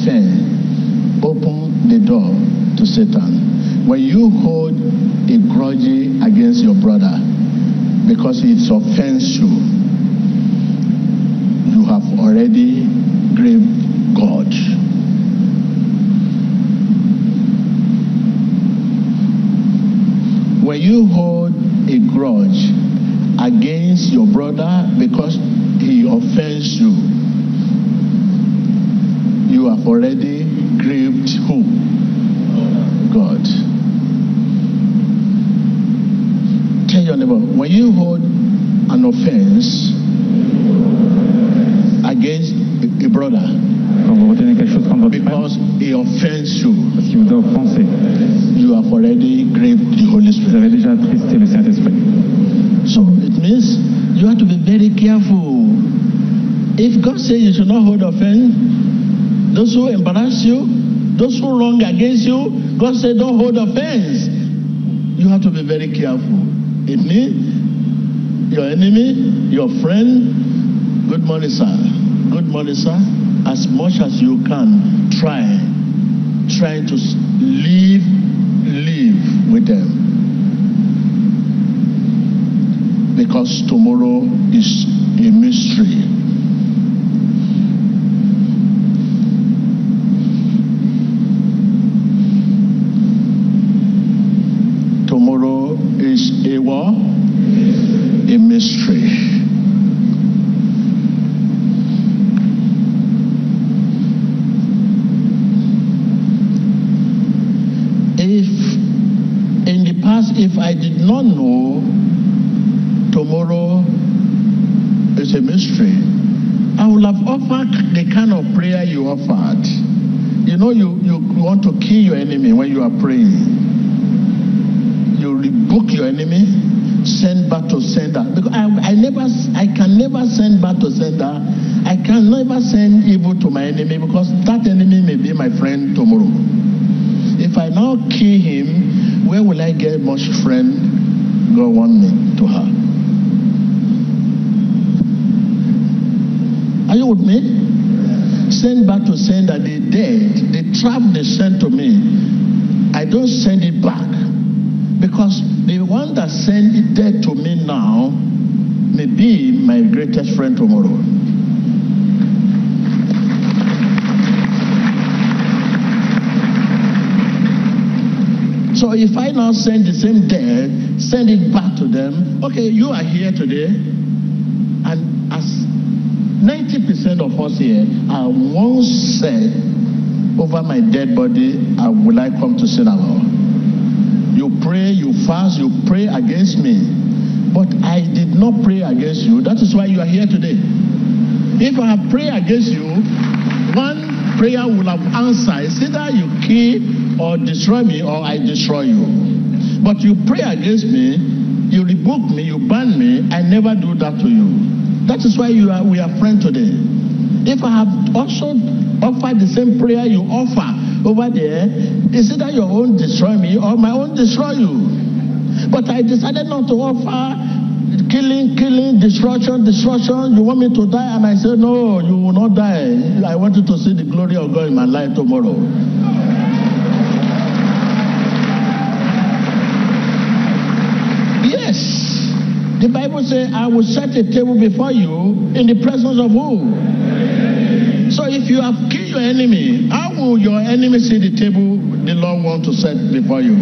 offense, open the door to Satan. When you hold a grudge against your brother because it's offense you, you have already grieved God. When you hold a grudge against your brother because he offends you, you have already grieved who? God. Tell your neighbor, when you hold an offense against a brother Quand vous retenez quelque chose contre votre frère, because he offends you, parce qu'il vous a offensé, you have already grieved the Holy Spirit. avez déjà attristé le Saint-Esprit. So it means you have to be very careful. If God says you should not hold offense, those who embarrass you, those who wrong against you, God said don't hold offense. You have to be very careful. It means your enemy, your friend, good morning, sir. Good morning, sir. As much as you can, try, try to live, live with them because tomorrow is a mystery. Tomorrow is a what? A mystery. If if I did not know tomorrow is a mystery. I would have offered the kind of prayer you offered. You know, you, you want to kill your enemy when you are praying. You rebuke your enemy, send back to sender. Because I, I never, I can never send back to sender. I can never send evil to my enemy because that enemy may be my friend tomorrow. If I now kill him, I get much friend God want me to her. Are you with me? Send back to saying that they dead, the trap they sent to me. I don't send it back because the one that sent it dead to me now may be my greatest friend tomorrow. So if I now send the same dead, send it back to them. Okay, you are here today, and as 90% of us here are once said, over my dead body, I will I come to synagogue. You pray, you fast, you pray against me. But I did not pray against you. That is why you are here today. If I prayed against you, prayer will have answer. It's either you kill or destroy me or I destroy you. But you pray against me, you rebuke me, you ban me. I never do that to you. That is why you are, we are friends today. If I have also offered the same prayer you offer over there, it's either your own destroy me or my own destroy you. But I decided not to offer killing, killing, destruction, destruction. You want me to die? And I said, No, you will not die. I want you to see the glory of God in my life tomorrow. Yes. The Bible says, I will set a table before you in the presence of who? So if you have killed your enemy, how will your enemy see the table the Lord want to set before you?